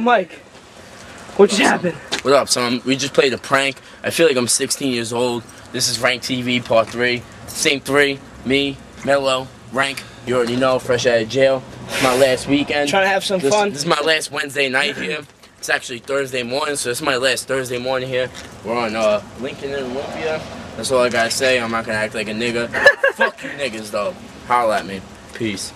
Mike, what just happened? What up, son? We just played a prank. I feel like I'm 16 years old. This is Rank TV Part 3. Same three. Me, Mello, Rank. You already know, fresh out of jail. It's my last weekend. Trying to have some this, fun. This is my last Wednesday night here. It's actually Thursday morning, so it's my last Thursday morning here. We're on uh, Lincoln and Olympia. That's all I gotta say. I'm not gonna act like a nigga. Fuck you niggas, though. Holla at me. Peace.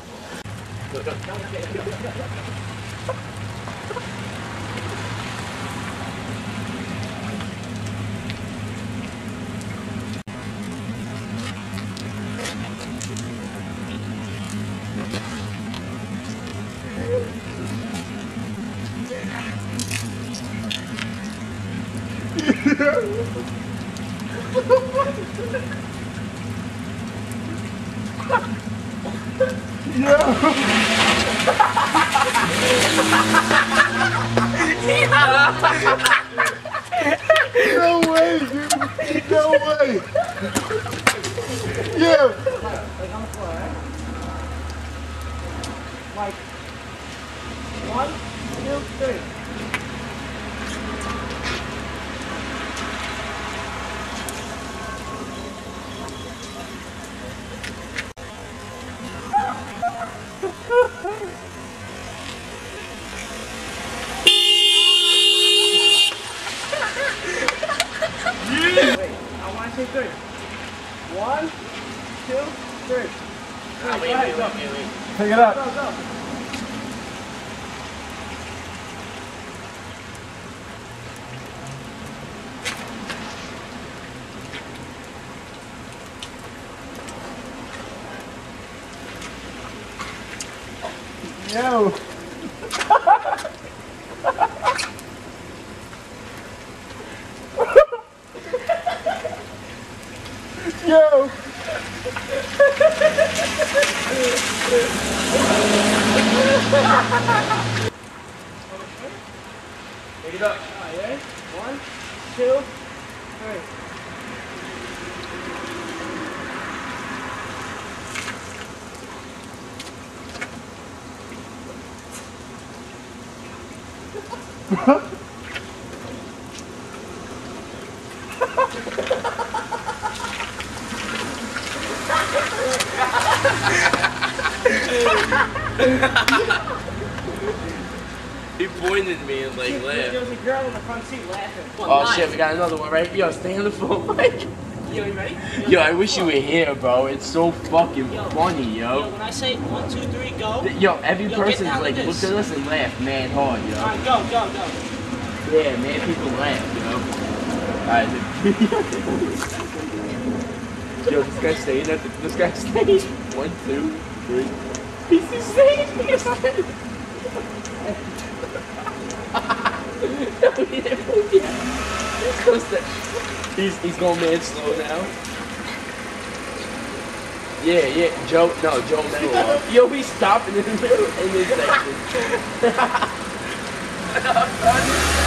No way, dude. No way. Yeah. Mike, one, two, three. I want to say three. One, two, three. Ah, wait, wait, wait, wait, wait. Pick it up. Go, go. Yo. Yo. Pick it up. All right, ready? One, two, three. He pointed me and like laughed. There was a girl in the front seat laughing. Oh shit, we got another one, right? Yo, stay on the phone, Mike. Yo, you ready? Yo, I wish you were here, bro. It's so fucking Yo. funny, Yo, yo. when I say one, two, three, go. Yo, every Yo, get person's like, with look at us and laugh, man, hard, yo. Alright, go, go, go. Yeah, man, people laugh, yo. Alright, yo, this guy's staying at the, this guy's staying. One, two, three. He's staying. He's No, he didn't move yet. He's He's, going man slow now. Yeah, yeah, Joe, no, Joe Mello. Yo, he's stopping in the middle in this section.